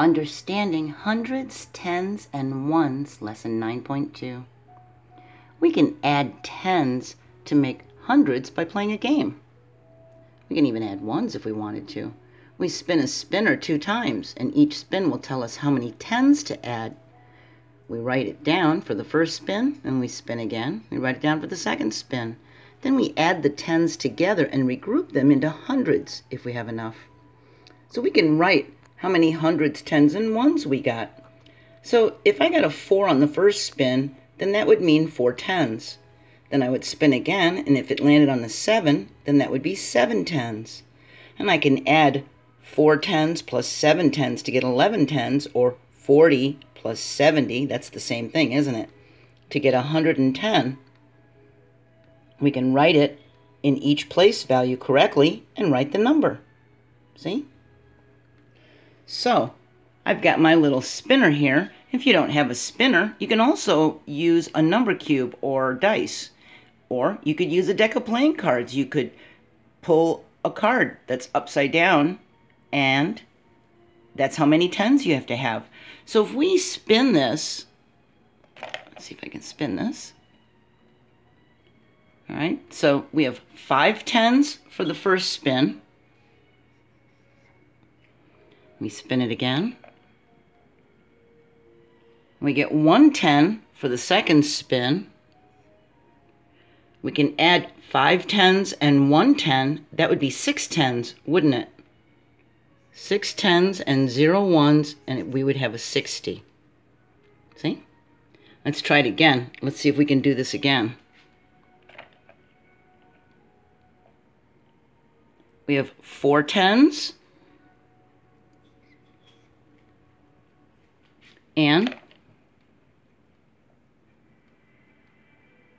Understanding Hundreds, Tens, and Ones, Lesson 9.2. We can add tens to make hundreds by playing a game. We can even add ones if we wanted to. We spin a spinner two times, and each spin will tell us how many tens to add. We write it down for the first spin, and we spin again. We write it down for the second spin. Then we add the tens together and regroup them into hundreds if we have enough. So we can write how many hundreds, tens, and ones we got. So if I got a 4 on the first spin, then that would mean 4 tens. Then I would spin again, and if it landed on the 7, then that would be 7 tens. And I can add 4 tens plus 7 tens to get 11 tens, or 40 plus 70, that's the same thing, isn't it? To get 110. We can write it in each place value correctly and write the number. See? So, I've got my little spinner here. If you don't have a spinner, you can also use a number cube or dice. Or you could use a deck of playing cards. You could pull a card that's upside down and that's how many tens you have to have. So if we spin this, let's see if I can spin this. All right, so we have five tens for the first spin. We spin it again. We get 110 for the second spin. We can add five tens and one ten. That would be six tens, wouldn't it? Six tens and zero ones, and we would have a 60. See? Let's try it again. Let's see if we can do this again. We have four tens and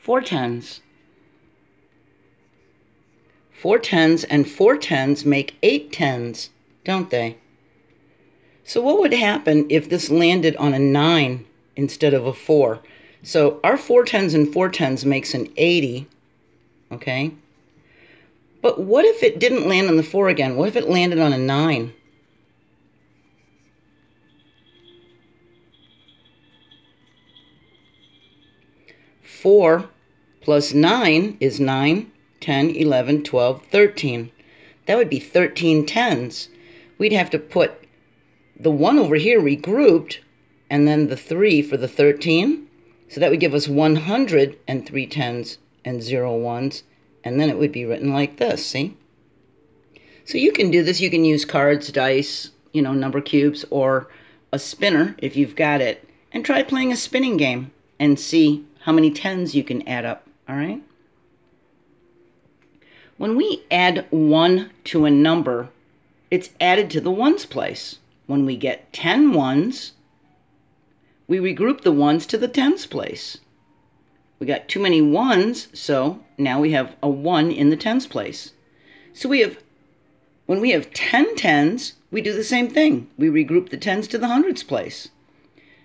four tens. Four tens and four tens make eight tens, don't they? So what would happen if this landed on a nine instead of a four? So our four tens and four tens makes an 80, okay? But what if it didn't land on the four again? What if it landed on a nine? 4 plus 9 is 9, 10, 11, 12, 13. That would be 13 tens. We'd have to put the 1 over here regrouped and then the 3 for the 13. So that would give us 103 tens and 0 ones. And then it would be written like this, see? So you can do this. You can use cards, dice, you know, number cubes, or a spinner if you've got it. And try playing a spinning game and see how many tens you can add up, all right? When we add 1 to a number, it's added to the ones place. When we get 10 ones, we regroup the ones to the tens place. We got too many ones, so now we have a 1 in the tens place. So we have, when we have 10 tens, we do the same thing. We regroup the tens to the hundreds place.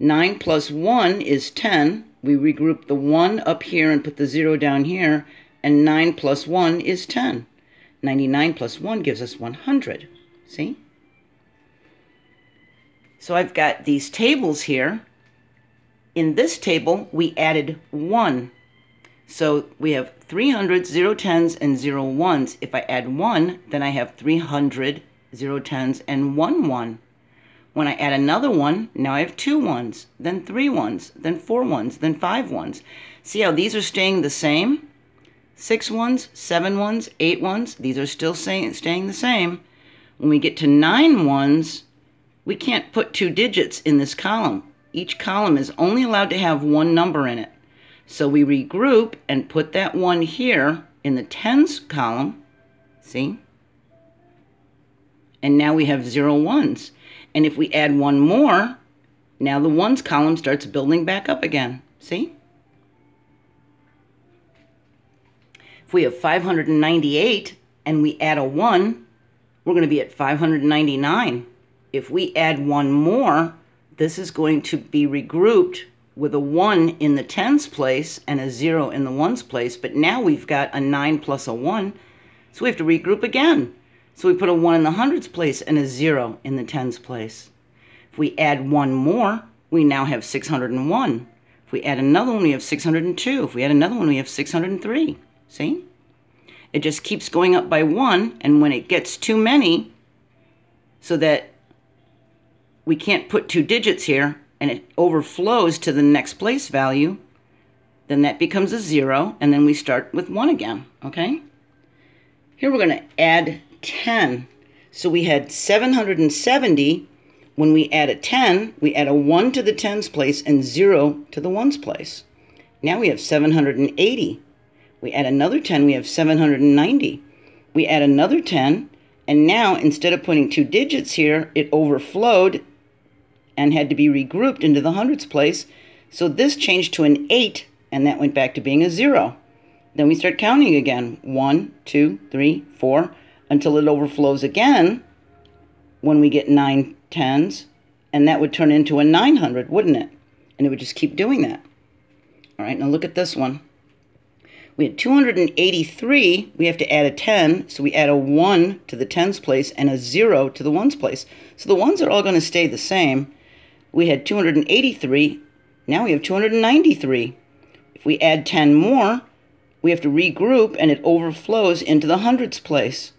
9 plus 1 is 10, we regroup the 1 up here and put the 0 down here, and 9 plus 1 is 10. 99 plus 1 gives us 100. See? So I've got these tables here. In this table, we added 1. So we have 300 0 tens and 0 ones. If I add 1, then I have 300 0 tens and 1 1. When I add another one, now I have two ones, then three ones, then four ones, then five ones. See how these are staying the same? Six ones, seven ones, eight ones, these are still staying the same. When we get to nine ones, we can't put two digits in this column. Each column is only allowed to have one number in it. So we regroup and put that one here in the tens column. See? And now we have zero ones. And if we add one more, now the ones column starts building back up again. See? If we have 598 and we add a 1, we're going to be at 599. If we add one more, this is going to be regrouped with a 1 in the tens place and a 0 in the ones place. But now we've got a 9 plus a 1, so we have to regroup again. So we put a 1 in the hundreds place and a 0 in the tens place. If we add one more, we now have 601. If we add another one, we have 602. If we add another one, we have 603. See? It just keeps going up by one, and when it gets too many, so that we can't put two digits here, and it overflows to the next place value, then that becomes a zero, and then we start with one again, okay? Here we're going to add 10. So we had 770. When we add a 10, we add a 1 to the tens place and 0 to the ones place. Now we have 780. We add another 10, we have 790. We add another 10, and now instead of putting two digits here, it overflowed and had to be regrouped into the hundreds place. So this changed to an 8, and that went back to being a 0. Then we start counting again. One, two, three, four, until it overflows again when we get nine tens, and that would turn into a 900, wouldn't it? And it would just keep doing that. All right, now look at this one. We had 283, we have to add a 10, so we add a 1 to the tens place and a 0 to the ones place. So the ones are all going to stay the same. We had 283, now we have 293. If we add 10 more, we have to regroup and it overflows into the hundreds place,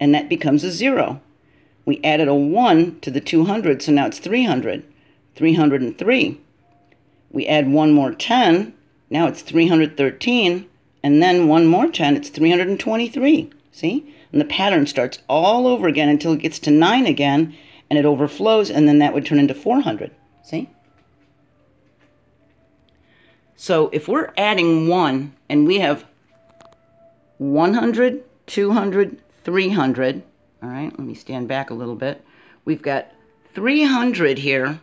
and that becomes a 0. We added a 1 to the 200, so now it's 300. 303. We add one more 10, now it's 313 and then one more 10, it's 323. See? And the pattern starts all over again until it gets to 9 again, and it overflows, and then that would turn into 400. See? So if we're adding 1, and we have 100, 200, 300, all right, let me stand back a little bit. We've got 300 here.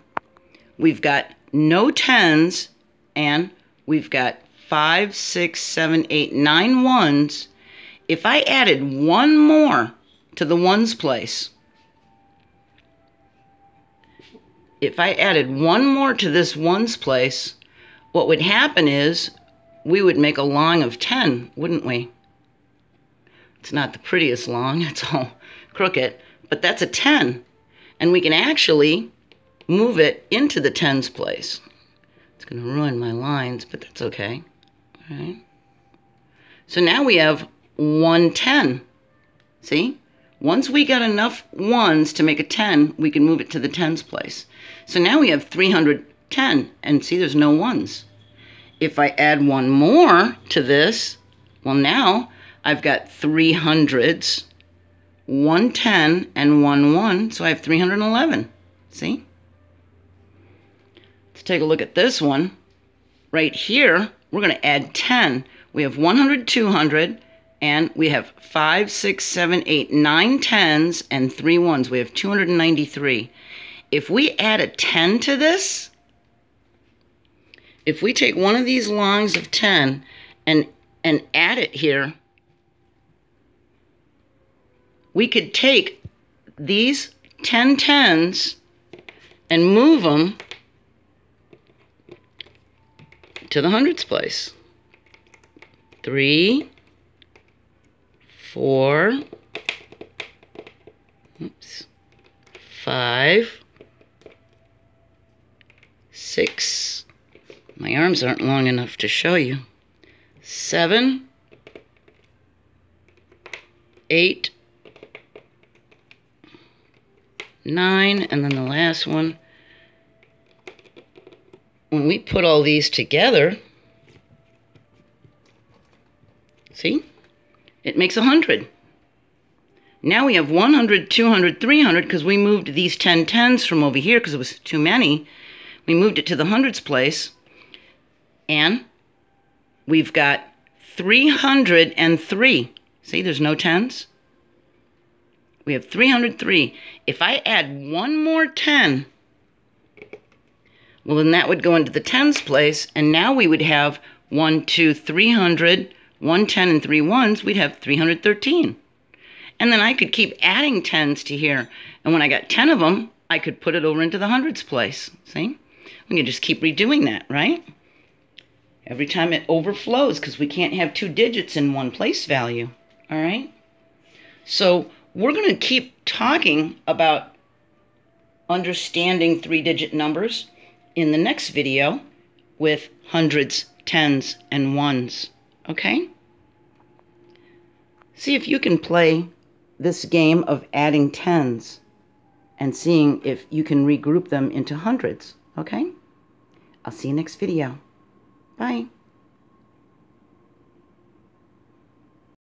We've got no 10s, and we've got five, six, seven, eight, nine ones, if I added one more to the ones place, if I added one more to this ones place, what would happen is we would make a long of 10, wouldn't we? It's not the prettiest long, it's all crooked, but that's a 10. And we can actually move it into the tens place. It's going to ruin my lines, but that's okay. Right. So now we have 110. See? Once we got enough ones to make a 10, we can move it to the tens place. So now we have 310, and see there's no ones. If I add one more to this, well now I've got three hundreds, 110, and 1 1, so I have 311. See? Let's take a look at this one. Right here, we're going to add 10. We have 100, 200, and we have 5, 6, 7, 8, 9 tens, and 3 ones. We have 293. If we add a 10 to this, if we take one of these longs of 10 and, and add it here, we could take these 10 tens and move them to the hundreds place. Three, four, oops, five, six, my arms aren't long enough to show you, seven, eight, nine, and then the last one when we put all these together, see, it makes 100. Now we have 100, 200, 300 because we moved these 10 tens from over here because it was too many. We moved it to the hundreds place. And we've got 303. See, there's no tens. We have 303. If I add one more 10, well, then that would go into the tens place, and now we would have 1, 2, 300, 110, and 3 ones. We'd have 313. And then I could keep adding tens to here. And when I got 10 of them, I could put it over into the hundreds place. See? We can just keep redoing that, right? Every time it overflows because we can't have two digits in one place value. All right? So we're going to keep talking about understanding three-digit numbers in the next video with hundreds, tens, and ones. Okay? See if you can play this game of adding tens and seeing if you can regroup them into hundreds. Okay? I'll see you next video. Bye.